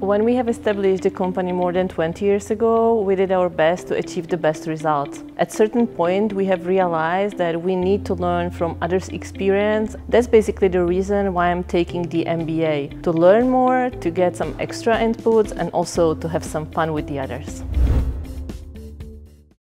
When we have established the company more than 20 years ago, we did our best to achieve the best results. At certain point, we have realized that we need to learn from others' experience. That's basically the reason why I'm taking the MBA, to learn more, to get some extra inputs and also to have some fun with the others.